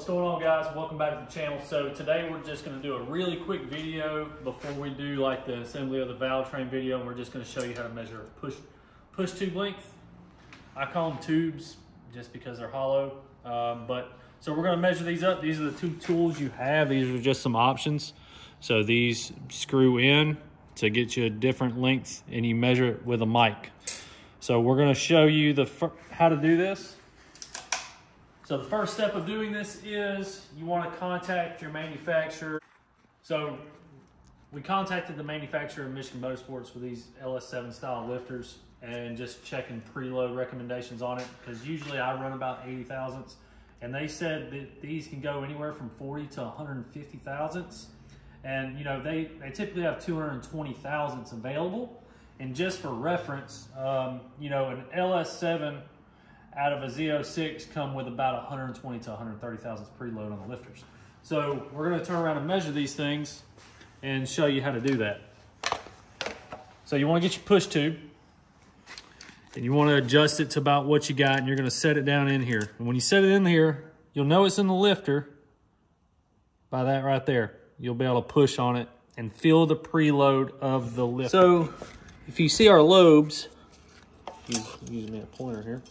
What's going on guys? Welcome back to the channel. So today we're just gonna do a really quick video before we do like the assembly of the valve train video we're just gonna show you how to measure push, push tube length. I call them tubes just because they're hollow. Um, but so we're gonna measure these up. These are the two tools you have. These are just some options. So these screw in to get you a different length and you measure it with a mic. So we're gonna show you the how to do this. So the first step of doing this is you want to contact your manufacturer. So we contacted the manufacturer of Michigan Motorsports with these LS7 style lifters and just checking preload recommendations on it because usually I run about 80 thousandths and they said that these can go anywhere from 40 to 150 thousandths and you know they, they typically have 220 thousandths available and just for reference um, you know an LS7 out of a Z06 come with about 120 to 130 thousandths preload on the lifters. So we're gonna turn around and measure these things and show you how to do that. So you wanna get your push tube and you wanna adjust it to about what you got and you're gonna set it down in here. And when you set it in here, you'll know it's in the lifter by that right there. You'll be able to push on it and feel the preload of the lift. So if you see our lobes, use, me a pointer here.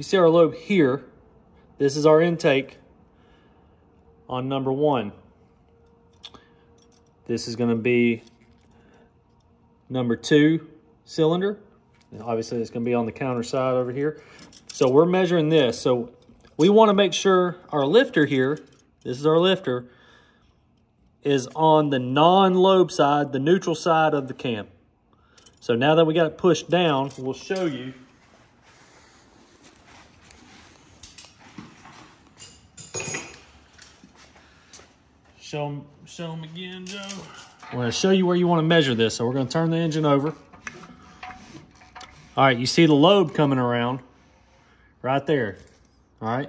You see our lobe here. This is our intake on number one. This is going to be number two cylinder. And obviously, it's going to be on the counter side over here. So we're measuring this. So we want to make sure our lifter here, this is our lifter, is on the non-lobe side, the neutral side of the cam. So now that we got it pushed down, we'll show you Show them, show them again, Joe. I'm going to show you where you want to measure this. So we're going to turn the engine over. All right, you see the lobe coming around right there. All right,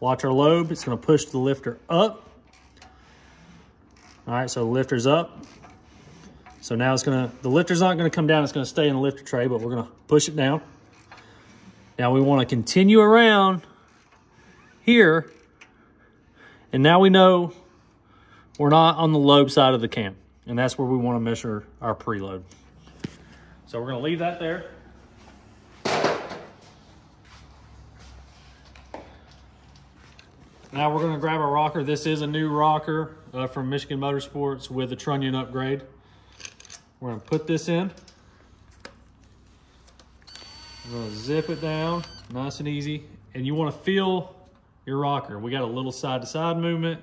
watch our lobe. It's going to push the lifter up. All right, so the lifter's up. So now it's going to, the lifter's not going to come down. It's going to stay in the lifter tray, but we're going to push it down. Now we want to continue around here. And now we know we're not on the lobe side of the cam, and that's where we want to measure our preload. So we're going to leave that there. Now we're going to grab our rocker. This is a new rocker uh, from Michigan Motorsports with a trunnion upgrade. We're going to put this in. We're going to zip it down nice and easy. And you want to feel your rocker. We got a little side to side movement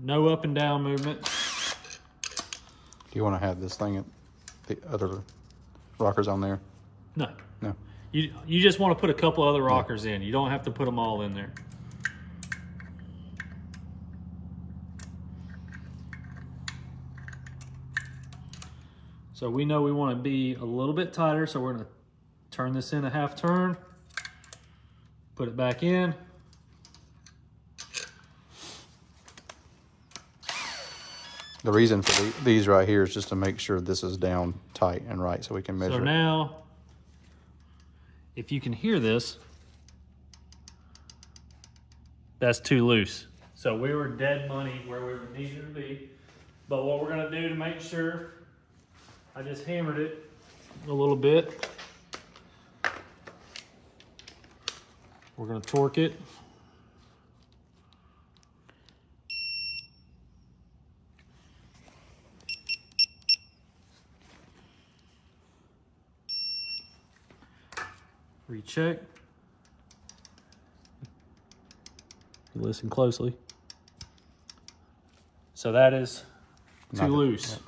no up and down movement. Do you want to have this thing, at the other rockers on there? No. No. You, you just want to put a couple other rockers in. You don't have to put them all in there. So we know we want to be a little bit tighter, so we're going to turn this in a half turn, put it back in, The reason for the, these right here is just to make sure this is down tight and right so we can measure So now, if you can hear this, that's too loose. So we were dead money where we needed to be. But what we're gonna do to make sure, I just hammered it a little bit. We're gonna torque it. Recheck. Listen closely. So that is too Not loose.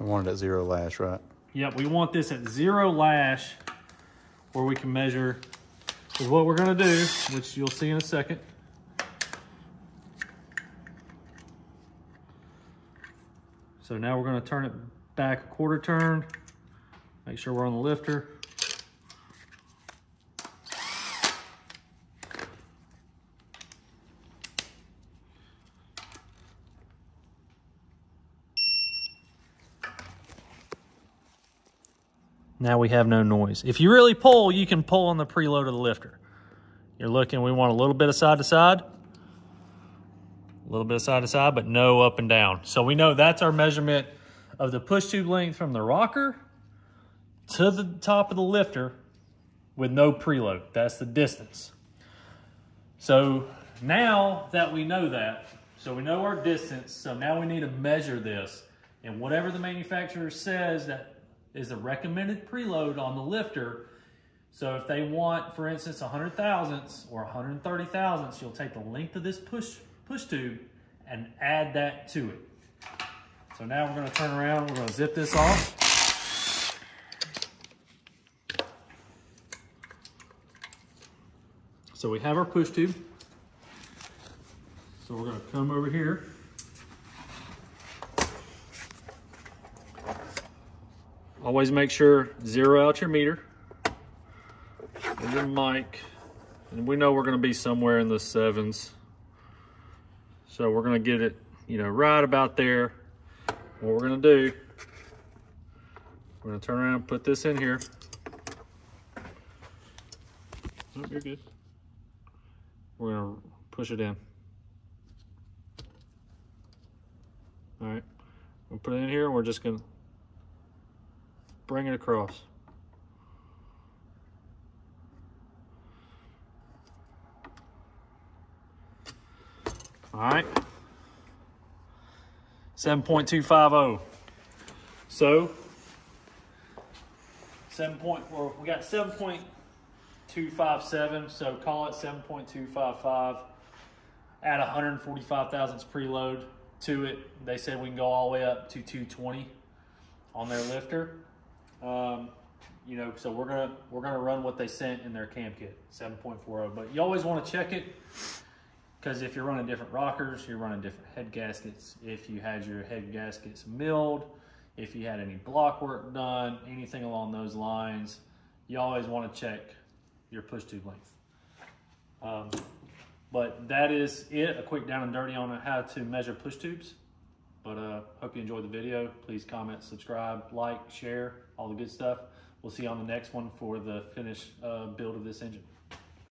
I want it at zero lash, right? Yep, we want this at zero lash where we can measure is what we're gonna do, which you'll see in a second. So now we're gonna turn it back a quarter turn, make sure we're on the lifter. Now we have no noise. If you really pull, you can pull on the preload of the lifter. You're looking, we want a little bit of side to side, a little bit of side to side, but no up and down. So we know that's our measurement of the push tube length from the rocker to the top of the lifter with no preload. That's the distance. So now that we know that, so we know our distance, so now we need to measure this. And whatever the manufacturer says that is a recommended preload on the lifter, so if they want, for instance, 100 thousandths or 130 thousandths, you'll take the length of this push, push tube and add that to it. So now we're gonna turn around, we're gonna zip this off. So we have our push tube. So we're gonna come over here. Always make sure zero out your meter and your mic. And we know we're gonna be somewhere in the sevens. So we're gonna get it, you know, right about there. What we're gonna do, we're gonna turn around and put this in here. Oh, you're good. We're gonna push it in. All right, we'll put it in here and we're just gonna bring it across. All right. 7.250. So, 7 point, or we got 7.257, so call it 7.255. Add 145 thousandths preload to it. They said we can go all the way up to 220 on their lifter. Um, you know, so we're gonna we're gonna run what they sent in their cam kit, 7.40. But you always want to check it because if you're running different rockers, you're running different head gaskets. If you had your head gaskets milled, if you had any block work done, anything along those lines, you always want to check your push tube length. Um, but that is it, a quick down and dirty on how to measure push tubes. But uh, hope you enjoyed the video. Please comment, subscribe, like, share, all the good stuff. We'll see you on the next one for the finished uh, build of this engine.